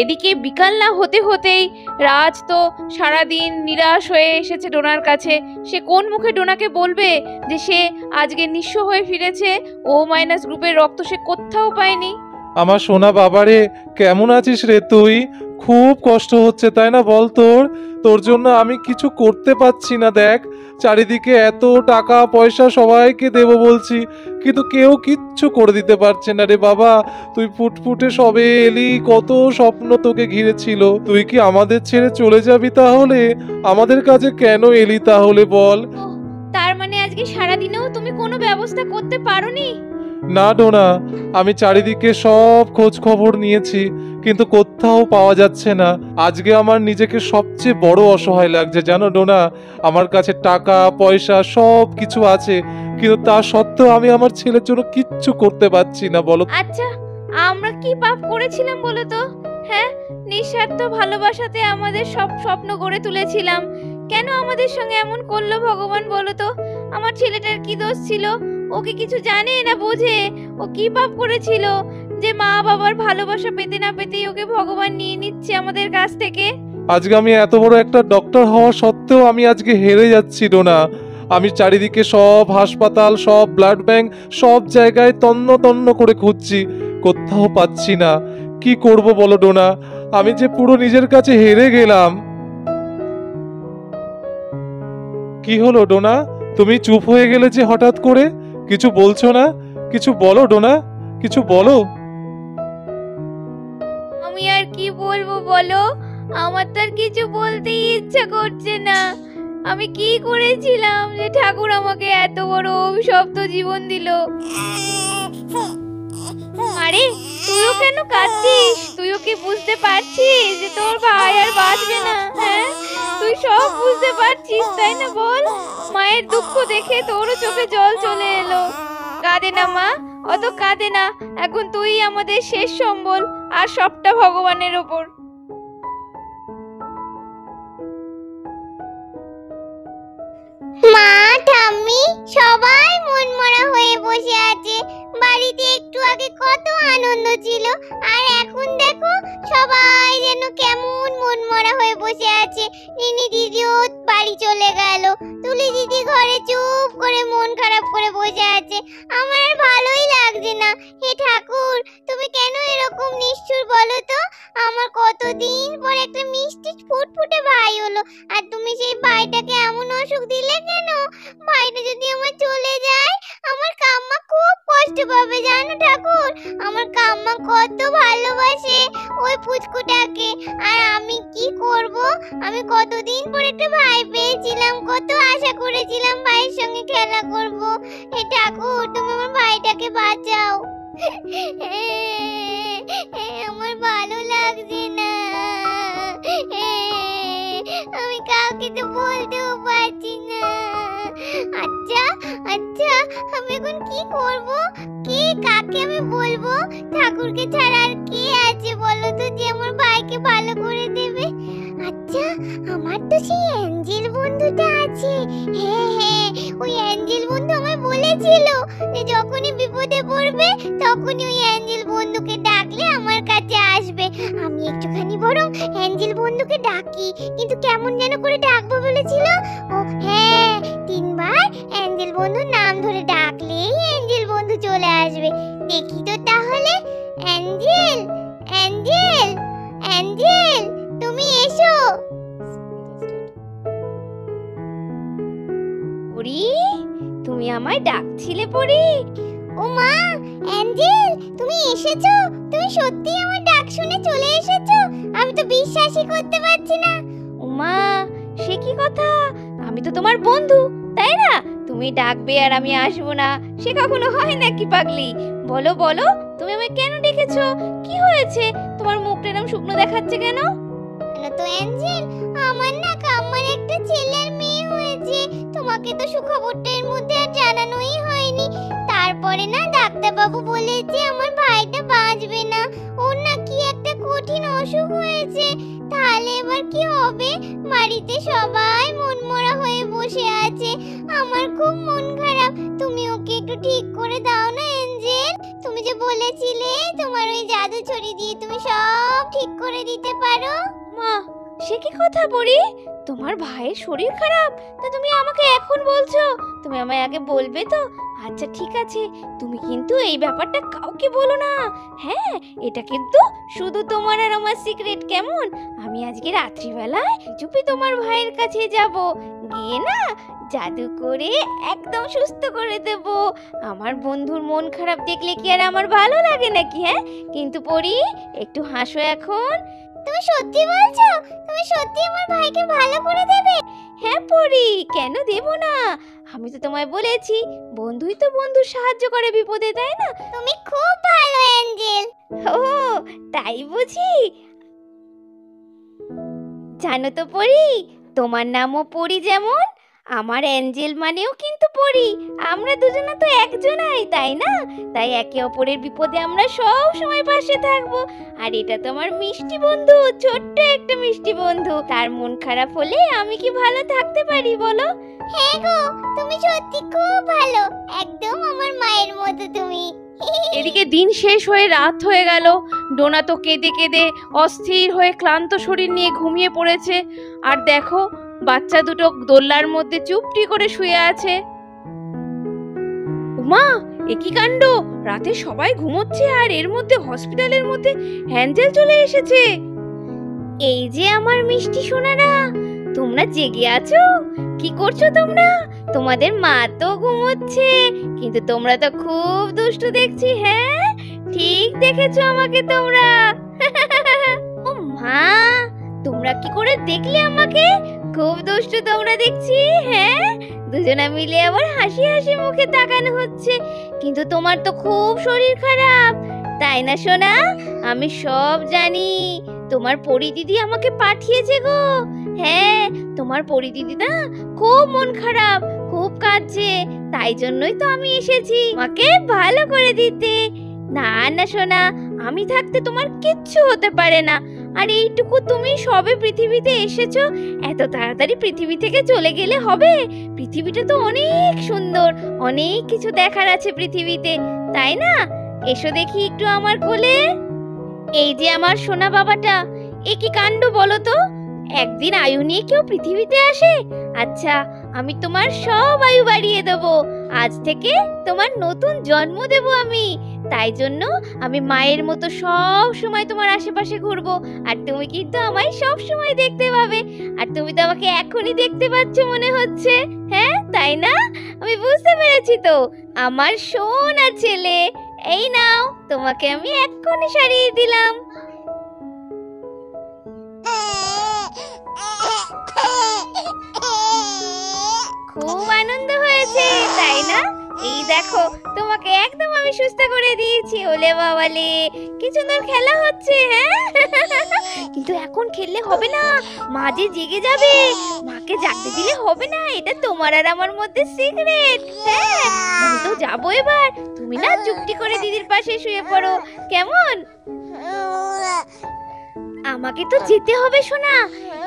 এদিকে বিকাল না হতে হতেই রাজ তো সারাদিন নিরাশ হয়ে এসেছে ডোনার কাছে। সে কোন মুখে ডোনাকে বলবে যে সে আজকে নিঃস্ব হয়ে ফিরেছে? ও মাইনাস গ্রুপের রক্ত সে কোথাও পায়নি। আমার সোনা বাবারে, কেমন আছিস রে তুই? খুব কষ্ট হচ্ছে, তাই না বল তোর? তোর জন্য আমি কিছু করতে পারছি না, দেখ। চারিদিকে এত টাকা পয়সা সবাইকে দেব বলছি কিন্তু কেউ কিচ্ছু করে দিতে পারছে না রে বাবা। তুই ফুটফুটে সবে এলি কত স্বপ্ন তোকে ঘিরেছিল। তুই কি আমাদের ছেড়ে চলে যাবি তাহলে? আমাদের কাছে কেন এলি তাহলে বল। তার মানে আজকে সারাদিনেও তুমি কোনো ব্যবস্থা করতে পারোনি? না ডোনা আমি চারিদিকে সব খোঁজ খবর নিয়েছি। কিন্তু কোথাও পাওয়া যাচ্ছে না। আজকে আমার নিজেকে সবচেয়ে বড় অসহায় লাগছে, জানো ডোনা? আমার কাছে টাকা, পয়সা সব কিছু আছে, কিন্তু তা সত্ত্বেও আমি আমার ছেলের জন্য কিচ্ছু করতে পারছি না, বলো আচ্ছা আমরা কি পাপ করেছিলাম বলো তো? হ্যাঁ নিঃস্বার্থ ভালোবাসাতে আমাদের সব স্বপ্ন গড়ে তুলেছিলাম। কেন আমাদের সঙ্গে এমন করল ভগবান বলো তো? আমার ছেলেটার কি দোষ ছিল? ওকে কিছু জানে না বোঝে? ও কি পাপ করেছিল? যে মা বাবার ভালোবাসা পেতে না পেতেই ওকে ভগবান নিয়ে নিচ্ছে আমাদের কাছ থেকে। আজকে আমি এত বড় একটা ডক্টর হওয়া সত্ত্বেও আমি আজকে হেরে যাচ্ছি, ডোনা। আমি চারিদিকে সব হাসপাতাল, সব ব্লাড ব্যাংক সব জায়গায় তন্ন তন্ন করে খুঁজছি, কোথাও পাচ্ছি না। কি করব বলো, ডোনা? আমি যে পুরো নিজের কাছে হেরে গেলাম। কি হলো, ডোনা? তুমি চুপ হয়ে গেলে যে হঠাৎ করে? কিছু বলছো না? কিছু বলো, ডোনা? কিছু বলো? কি বলব বলো? আমার তো আর কিছু বলতে ইচ্ছা করছে না। আমি কি করেছিলাম যে ঠাকুর আমাকে এত বড় অভিশপ্ত জীবন দিল? আরে, তুইও কেন কাঁদছিস? তুইও কি বুঝতে পারছিস যে তোর ভাই আর বাঁচবে না হ্যাঁ? তুই সব বুঝতে পারছিস, তাই না বল? মায়ের দুঃখ দেখে তোরও চোখে জল চলে এলো। কাঁদে না মা, অত কাঁদে না। এখন তুই আমাদের শেষ সম্বল। আর সবটা ভগবানের ওপর মা, ঠাম্মি, সবাই মনমরা হয়ে বসে আছে। বাড়িতে একটু আগে কত আনন্দ ছিল, আর এখন দেখো, সবাই যেন কেমন মন মরা হয়ে বসে আছে। নিনি দিদিও বাড়ি চলে গেল। তুলি দিদি ঘরে চুপ করে মন খারাপ করে বসে আছে। আমার আর ভালোই লাগছে না। হে ঠাকুর, তুমি কেন এরকম নিষ্ঠুর বলো তো? আমার কতদিন পর একটা মিষ্টি ফুটফুটে ভাই হলো। পুচকুটাকে। আর আমি কি করব? আমি কতদিন পর একটা ভাই পেয়েছিলাম, কত আশা করেছিলাম ভাইয়ের সঙ্গে খেলা করব। হে ঠাকুর, তুমি আমার ভাইটাকে বাঁচাও। আমার ভালো লাগছে না। আমি কাউকে তো বলতেও পারছি না। আচ্ছা আচ্ছা আমি এখন কি করব? কে, কাকে আমি বলব? ঠাকুরকে ছাড়া আর কে আছে হ্যাঁ হ্যাঁ ওই অ্যাঞ্জেল বন্ধুকে ডাকলে আমার কাছে আসবে। আমি একটুখানি বরং অ্যাঞ্জেল বন্ধুকে ডাকি। কিন্তু কেমন যেন করে ডাকবো বলেছিল? ও হ্যাঁ তিনবার অ্যাঞ্জেল বন্ধুর নাম ধরে ডাকলেই এসেছ? তুমি সত্যি আমার ডাক শুনে চলে এসেছ? আমি তো বিশ্বাসই করতে পারছি না। উমা, সে কি কথা? আমি তো তোমার বন্ধু, তাই না? তুমি ডাকবে আর আমি আসব না। সে কখনো হয় নাকি পাগলি? বলো বলো, তুমি আমায় কেন ডেকেছো? কি হয়েছে? তোমার মুখটা এরকম শুকনো দেখাচ্ছে কেন? তো অ্যাঞ্জেল, আমার না কাম্মার একটা ছেলে আর মেয়ে হয়েছে। তোমাকে তো সুখবরটা এর মধ্যে আর জানানোই হয়নি। তারপরে না ডাক্তারবাবু বলেছে আমার ভাইটা বাঁচবে না। ওর না কি একটা কঠিন অসুখ হয়েছে। তাহলে এবার কি হবে? বাড়িতে সবাই মনমরা হয়ে বসে আছে। আমার খুব মন খারাপ। তুমি ওকে একটু ঠিক করে দাও না, এঞ্জেল? তুমি যে বলেছিলে তোমার ওই জাদু ছড়ি দিয়ে তুমি সব ঠিক করে দিতে পারো। মা, সে কি কথা পড়ি তোমার ভাইয়ের শরীর খারাপ। তা তুমি আমাকে এখন বলছো? তুমি আমায় আগে বলবে তো? আচ্ছা ঠিক আছে। তুমি কিন্তু এই ব্যাপারটা কাউকে বলো না। হ্যাঁ এটা কিন্তু শুধু তোমার আর আমার সিক্রেট কেমন? আমি আজকে রাত্রিবেলায় চুপি তোমার ভাইয়ের কাছে যাব। গিয়ে না জাদু করে একদম সুস্থ করে দেব। আমার বন্ধুর মন খারাপ দেখলে কি আর আমার ভালো লাগে নাকি হ্যাঁ? কিন্তু পড়ি একটু হাসো এখন। তুমি সত্যি বলছো? তুমি সত্যি আমার ভাইকে ভালো করে দেবে? হ্যাঁ পড়ি কেন দেব না? আমি তো তোমায় বলেছি বন্ধুই তো বন্ধু সাহায্য করে বিপদে তাই না? তুমি খুব ভালো অ্যাঞ্জেল। ও তাই বুঝি? জানো তো পড়ি তোমার নামও পড়ি যেমন আমার অ্যাঞ্জেল মানেও কিন্তু পড়ি আমরা দুজনে তো একজনাই তাই না? তাই একে অপরের বিপদে আমরা সব সময় পাশে থাকব। আর এটা তো আমার মিষ্টি বন্ধু ছোট্ট একটা মিষ্টি বন্ধু। তার মন খারাপ হলে আমি কি ভালো থাকতে পারি বলো? হ্যাঁ গো তুমি সত্যি খুব ভালো। একদম আমার মায়ের মতো তুমি। এদিকে দিন শেষ হয়ে রাত হয়ে গেল। ডোনা তো কেঁদে কেঁদে অস্থির হয়ে ক্লান্ত শরীর নিয়ে ঘুমিয়ে পড়েছে। আর দেখো বাচ্চা দুটো দোল্লার মধ্যে চুপটি করে শুয়ে আছে। উমা একই কাণ্ড? রাতে সবাই ঘুমোচ্ছে আর এর মধ্যে হসপিটালের মধ্যে হ্যান্ডেল চলে এসেছে। এই যে আমার মিষ্টি সোনারা, তোমরা জেগে আছো? কি করছ তোমরা? তোমাদের মা তো ঘুমোচ্ছে, কিন্তু তোমরা তো খুব দুষ্টু দেখছি হ্যাঁ? ঠিক দেখেছ আমাকে তোমরা। ও মা তোমরা কি করে দেখলে আমাকে? খুব দুষ্টু তোমরা দেখছি হ্যাঁ? দুজনা মিলে আবার হাসি হাসি মুখে তাকানো হচ্ছে। কিন্তু তোমার তো খুব শরীর খারাপ, তাই না, সোনা? আমি সব জানি। তোমার পরি দিদি আমাকে পাঠিয়েছে গো। হ্যাঁ তোমার পরি দিদি না খুব মন খারাপ, খুব কাঁদছে। তাই জন্যই তো আমি এসেছি আমাকে ভালো করে দিতে। না না, সোনা, আমি থাকতে তোমার কিচ্ছু হতে পারে না। আর এইটুকু তুমি সবে পৃথিবীতে এসেছ? এত তাড়াতাড়ি পৃথিবী থেকে চলে গেলে হবে? পৃথিবীটা তো অনেক সুন্দর, অনেক কিছু দেখার আছে পৃথিবীতে, তাই না? এসো দেখি একটু আমার কোলে। এই যে আমার সোনা বাবাটা, এ কি কাণ্ড বলো তো? একদিন আয়ু নিয়ে কেউ পৃথিবীতে আসে? আচ্ছা আমি তোমার সব আয়ু বাড়িয়ে দেবো। আজ থেকে তোমার নতুন জন্ম দেব আমি। তাই জন্য আমি মায়ের মতো সব সময় তোমার আশেপাশে ঘুরবো। আর তুমি কিন্তু আমায় সব সময় দেখতে পাবে। আর তুমি তো আমাকে এখনই দেখতে পাচ্ছ মনে হচ্ছে। হ্যাঁ তাই না? আমি বুঝতে পেরেছি তো। আমার সোনা ছেলে এই নাও তোমাকে আমি এক্ষুনি সারিয়ে দিলাম। খুব আনন্দ হয়েছে তাই না? এই দেখো, তোমাকে একদম আমি সুস্থ করে দিয়েছি, ওলে বাবালে। কি সুন্দর খেলা হচ্ছে হ্যাঁ? কিন্তু এখন খেললে হবে না, মা যে জেগে যাবে, মাকে জাগতে দিলে হবে না, এটা তোমার আর আমার মধ্যে সিক্রেট হ্যাঁ? আমি তো যাব এবার, তুমি না চুপটি করে দিদির পাশে শুয়ে পড়ো, কেমন? আমাকে তো যেতে হবে শোনা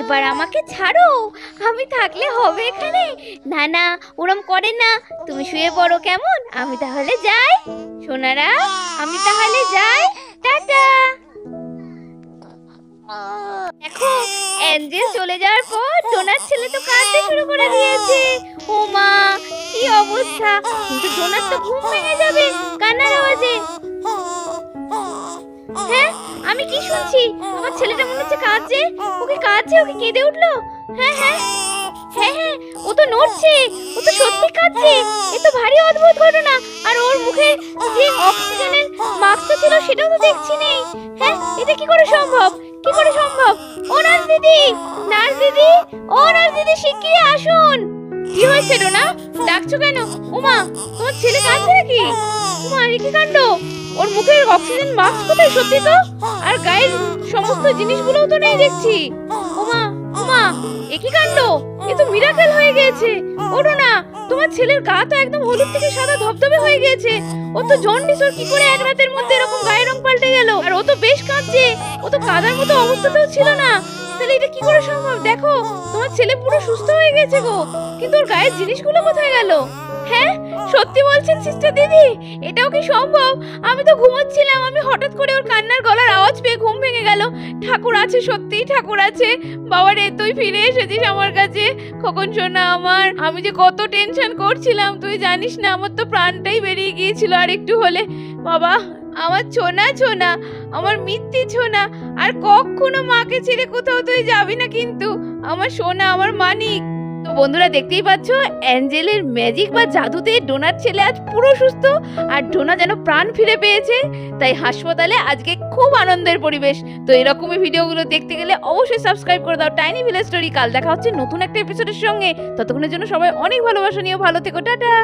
এবার আমাকে ছাড়ো। আমি থাকলে হবে এখানে। না না, ওরম করে না। তুমি শুয়ে পড়ো কেমন? আমি তাহলে যাই। সোনারা, আমি তাহলে যাই। টাটা। দেখো, অ্যাঞ্জেল চলে যাওয়ার পর ডোনার ছেলে তো কাঁদতে শুরু করে দিয়েছে। ও মা, কি অবস্থা? কিন্তু ডোনার তো ঘুম ভেঙে যাবে। কান্নার আওয়াজে। আমি কি শুনছি? আমার ছেলেটা মনে হচ্ছে কাঁদছে। ওকে কাঁদছে, ওকে কেঁদে উঠল। হ্যাঁ হ্যাঁ। হ্যাঁ হ্যাঁ ও তো নড়ছে, ও তো সত্যি কাঁদছে। এ তো ভারী অদ্ভুত ঘটনা। আর ওর মুখে যে অক্সিজেনের মাস্কটা ছিল সেটাও তো দেখছি নেই। হ্যাঁ এটা কি করে সম্ভব? কি করে সম্ভব? ও নার্স দিদি নার্স দিদি ও নার্স দিদি শিগগিরই আসুন। কি হয়েছে না ডাকছো কেন? উমা, তোমার ছেলে কাঁদছে নাকি? ওমা এ কি কাণ্ড? ওর মুখের অক্সিজেন মাস্ক কোথায় সত্যি তো? আর গায়ের সমস্ত জিনিসগুলোও তো নেই দেখছি। ওমা ওমা, এ কি কাণ্ড? এ তো মিরাকেল হয়ে গিয়েছে। ওঠো না, তোমার ছেলের গা তো একদম হলুদ থেকে সাদা ধবধবে হয়ে গিয়েছে। ও তো জন্ডিস ওর কি করে এক রাতের মধ্যে এরকম গায়ের রং পাল্টে গেল? আর ও তো বেশ কাঁদছে। ও তো কাদার মতো অবস্থাতেও ছিল না। তাহলে এটা কি করে সম্ভব? দেখো, তোমার ছেলে পুরো সুস্থ হয়ে গেছে গো। কিন্তু ওর গায়ের জিনিসগুলো কোথায় গেল? হ্যাঁ সত্যি বলছেন, সিস্টার দিদি? এটাও কি সম্ভব? আমি তো ঘুমোচ্ছিলাম, আমি হঠাৎ করে ওর কান্নার গলার আওয়াজ পেয়ে ঘুম ভেঙে গেল। ঠাকুর আছে, সত্যি ঠাকুর আছে। বাবা রে তুই ফিরে এসেছিস আমার কাছে, খোকন সোনা আমার। আমি যে কত টেনশন করছিলাম, তুই জানিস না, আমার তো প্রাণটাই বেরিয়ে গিয়েছিল আর একটু হলে। বাবা, আমার ছোনা ছোনা, আমার মিত্তি ছোনা, আর কখনো মাকে ছেড়ে কোথাও তুই যাবি না কিন্তু। আমার সোনা, আমার মানিক। বন্ধুরা দেখতেই পাচ্ছ, অ্যাঞ্জেলের ম্যাজিক বা জাদুতে ডোনার ছেলে আজ পুরো সুস্থ আর ডোনা যেন প্রাণ ফিরে পেয়েছে। তাই হাসপাতালে আজকে খুব আনন্দের পরিবেশ। তো এরকমই ভিডিওগুলো দেখতে গেলে অবশ্যই সাবস্ক্রাইব করে দাও টাইনি ভিলেজ স্টোরি কাল দেখা হচ্ছে নতুন একটা এপিসোডের সঙ্গে। ততক্ষণের জন্য সবাই অনেক ভালোবাসা নিও, ভালো থেকো, টাটা।